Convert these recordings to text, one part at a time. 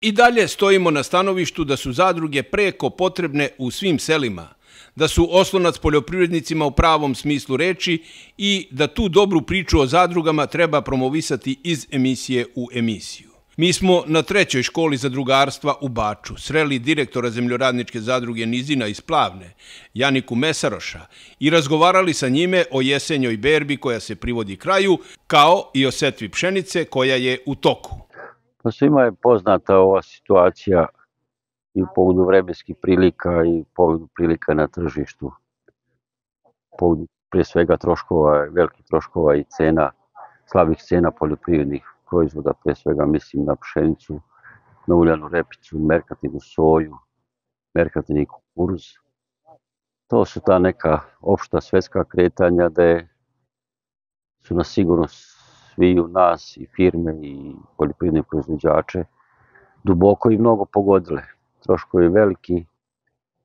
I dalje stojimo na stanovištu da su zadruge preko potrebne u svim selima, da su oslonac poljoprivrednicima u pravom smislu reči i da tu dobru priču o zadrugama treba promovisati iz emisije u emisiju. Mi smo na trećoj školi zadrugarstva u Baču sreli direktora zemljoradničke zadruge Nizina iz Plavne, Janiku Mesaroša, i razgovarali sa njime o jesenjoj berbi koja se privodi kraju, kao i o setvi pšenice koja je u toku. Pa svima je poznata ova situacija i u povodu vremenskih prilika i u povodu prilika na tržištu. Povodu pre svega troškova, velikih troškova i cena, slabih cena poljoprivrednih proizvoda, pre svega mislim na pšenicu, na uljanu repicu, merkatinu soju, merkatini kukuruz. To su ta neka opšta svetska kretanja da su nas sigurno svi u nas i firme i poljoprivredne proizvođače duboko i mnogo pogodile. Troškovi veliki,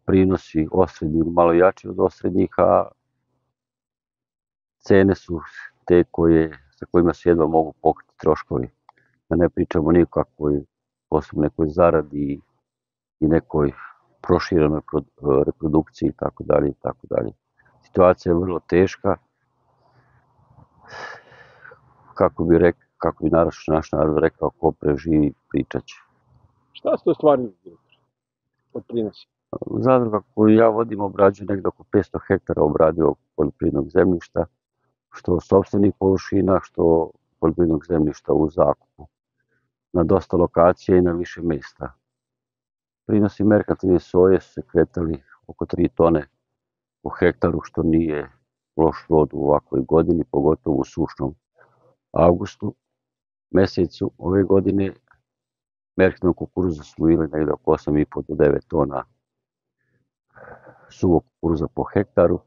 prinosi osrednji malo jači od osrednjih, a cene su te koje sa kojima se jedva mogu pokriti troškovi. Da ne pričamo nikakvoj posebno nekoj zaradi i nekoj proširenoj reprodukciji i tako dalje i tako dalje. Situacija je vrlo teška. Kako bi rekao, kako bi naš, naš narod rekao, ko preživi, pričat će. Šta ste ostvarili od prinosa? Zadruga koju ja vodim obrađuje nekde oko 500 hektara obradivog poljoprivrednog zemljišta što sobstvenih površina, što poljoprivrednog zemljišta u zakupu, na dosta lokacija i na više mesta. Prinosi merkantilne soje su se kretali oko 3 tone po hektaru, što nije loš rod u ovakvoj godini, pogotovo u sušnom avgustu mesecu ove godine. Merkantilnog kukuruza smo ili negde oko 8,5 do 9 tona suvog kukuruza po hektaru,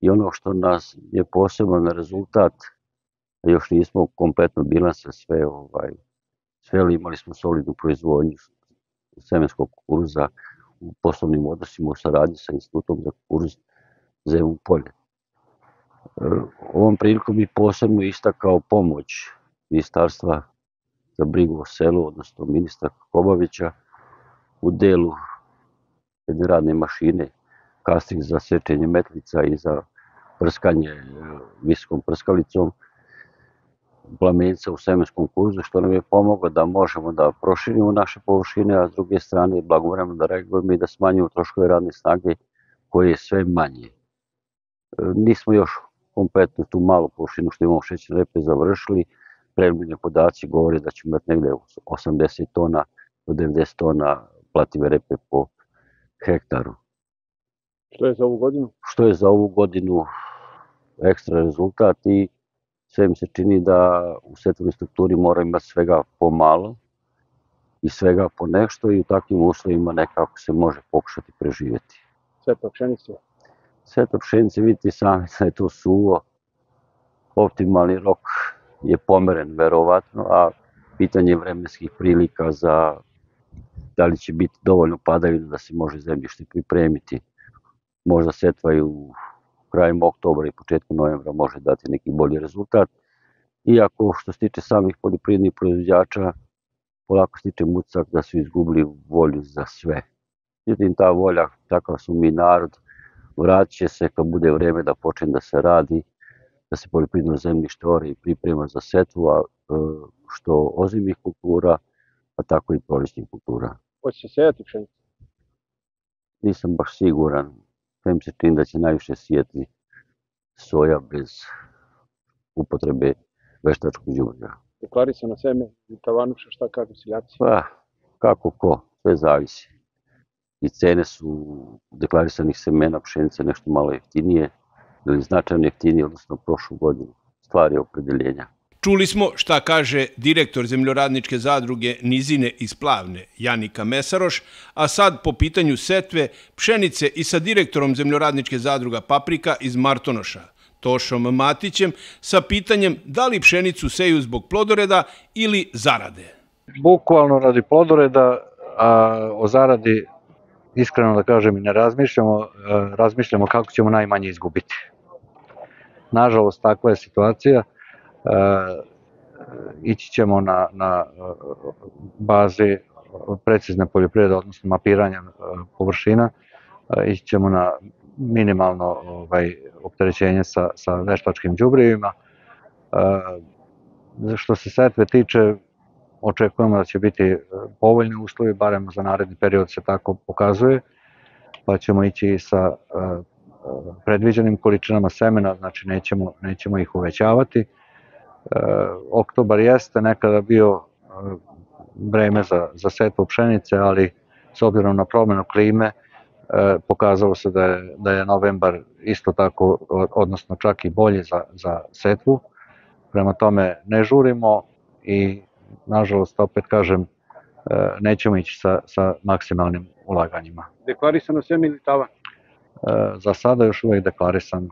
i ono što nas je poseban rezultat, a još nismo kompletno bilanse sve, ovaj, sve ali imali smo solidnu proizvodnju semenskog kukuruza u poslovnim odnosima u saradnji sa institutom za kukuruz Zemun polje. Ovom prilikom bi posebno istakao pomoć ministarstva za brigu o selu, odnosno ministra Kobavića, u delu jedne radne mašine kasnik za sečenje metlica i za prskanje e, visokom prskalicom plamenca u semenskom kurzu, što nam je pomoglo da možemo da proširimo naše površine, a s druge strane blagovremeno da reagujemo i da smanjimo troškove radne snage koje je sve manje. E, nismo još kompletno tu malu površinu što imamo šećerne repe završili, preliminarni podaci govore da ćemo imati negde 80 tona do 90 tona plative repe po hektaru. Što je za ovu godinu? Što je za ovu godinu ekstra rezultat i sve mi se čini da u svetovnoj strukturi mora imati svega pomalo i svega po nešto i u takvim uslovima nekako se može pokušati preživeti. Sveta pšenice? Sveta pšenice, vidite sami da je to suvo, optimalni rok je pomeren verovatno, a pitanje vremenskih prilika za da li će biti dovoljno padavina da se može zemljište pripremiti. Možda setva i u krajem oktobra i početkom novembra može dati neki bolji rezultat. Iako što se tiče samih poljoprivrednih proizvođača, polako stiče mucak da su izgubili volju za sve. Međutim, ta volja, takav su mi narod, vratit će se kad bude vreme da počne da se radi, da se poljoprivredno zemljište ore i priprema za setvu, a e, što ozimih kultura, pa tako i proličnih kultura. Hoće se sejati pšenica? Nisam baš siguran sve mi se čini da će najviše sijeti soja bez upotrebe veštačkog đubriva. Deklarisano seme i tavanuša, šta kažu seljaci? Pa, kako ko, sve zavisi. I cene su deklarisanih semena pšenice nešto malo jeftinije, ili značajno jeftinije, odnosno prošlu godinu. Stvari opredeljenja. Čuli smo šta kaže direktor zemljoradničke zadruge Nizine iz Plavne, Janika Mesaroš, a sad po pitanju setve pšenice i sa direktorom zemljoradničke zadruga Paprika iz Martonoša, Tošom Matićem, sa pitanjem da li pšenicu seju zbog plodoreda ili zarade. Bukvalno radi plodoreda, a o zaradi iskreno da kažem i ne razmišljamo, razmišljamo kako ćemo najmanje izgubiti. Nažalost, takva je situacija ići ćemo na, na baze precizne poljoprivrede, odnosno mapiranja površina, ići ćemo na minimalno ovaj, opterećenje sa, sa veštačkim džubrivima. Što se setve tiče, očekujemo da će biti povoljni uslovi, barem za naredni period se tako pokazuje, pa ćemo ići sa predviđenim količinama semena, znači nećemo, nećemo ih uvećavati. Oktobar jeste nekada bio vreme za, za setvu pšenice, ali s obzirom na promenu klime, pokazalo se da je, da je novembar isto tako, odnosno čak i bolje za, za setvu. Prema tome ne žurimo i nažalost opet kažem nećemo ići sa, sa maksimalnim ulaganjima. Deklarisano sve ili tavan? Za sada još uvek deklarisan,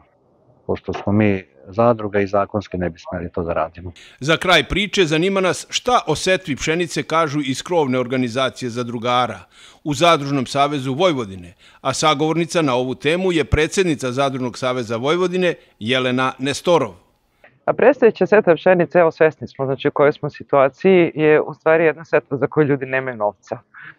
pošto smo mi zadruga i zakonski ne bi smeli to da radimo. Za kraj priče zanima nas šta o setvi pšenice kažu iz krovne organizacije zadrugara u Zadružnom savezu Vojvodine, a sagovornica na ovu temu je predsednica Zadružnog saveza Vojvodine Jelena Nestorov. A predstavljeća setva pšenice, evo svesni smo, znači u kojoj smo situaciji, je u stvari jedna setva za koju ljudi nemaju novca.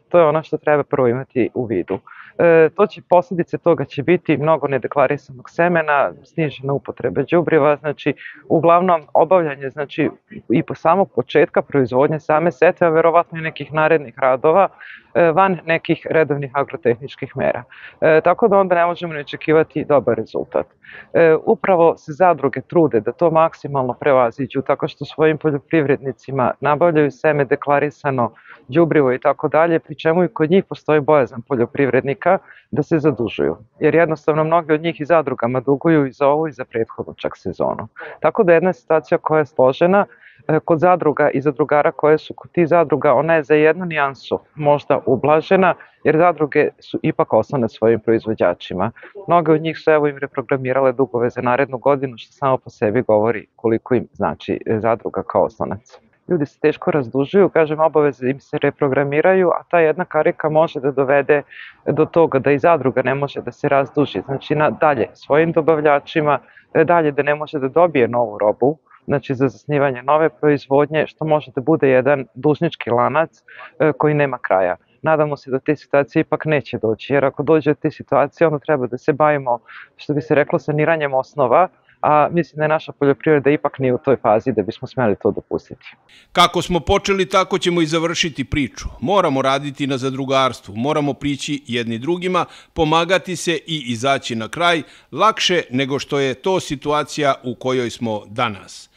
To je ono što treba prvo imati u vidu. E, to će posljedice toga će biti mnogo nedeklarisanog semena, snižena upotrebe đubriva, znači uglavnom obavljanje znači i po samog početka proizvodnje same setve, a verovatno i nekih narednih radova e, van nekih redovnih agrotehničkih mera. E, tako da onda ne možemo ne očekivati dobar rezultat. E, upravo se zadruge trude da to maksimalno prevaziđu tako što svojim poljoprivrednicima nabavljaju seme deklarisano, đubrivo i tako dalje, pri čemu i kod njih postoji bojazan poljoprivrednika da se zadužuju. Jer jednostavno mnogi od njih i zadrugama duguju i za ovu i za prethodnu čak sezonu. Tako da jedna situacija koja je složena, e, kod zadruga i zadrugara koje su kod ti zadruga, ona je za jednu nijansu možda ublažena, jer zadruge su ipak osnovne svojim proizvođačima. Mnoge od njih su evo im reprogramirale dugove za narednu godinu, što samo po sebi govori koliko im znači zadruga kao osnonac ljudi se teško razdužuju, kažem, obaveze im se reprogramiraju, a ta jedna karika može da dovede do toga da i zadruga ne može da se razduži, znači na, dalje svojim dobavljačima, dalje da ne može da dobije novu robu, znači za zasnivanje nove proizvodnje, što može da bude jedan dužnički lanac e, koji nema kraja. Nadamo se da te situacije ipak neće doći, jer ako dođe do te situacije, onda treba da se bavimo, što bi se reklo, saniranjem osnova, a mislim da je naša poljoprivreda ipak nije u toj fazi da bismo smeli to dopustiti. Kako smo počeli, tako ćemo i završiti priču. Moramo raditi na zadrugarstvu, moramo prići jedni drugima, pomagati se i izaći na kraj lakše nego što je to situacija u kojoj smo danas.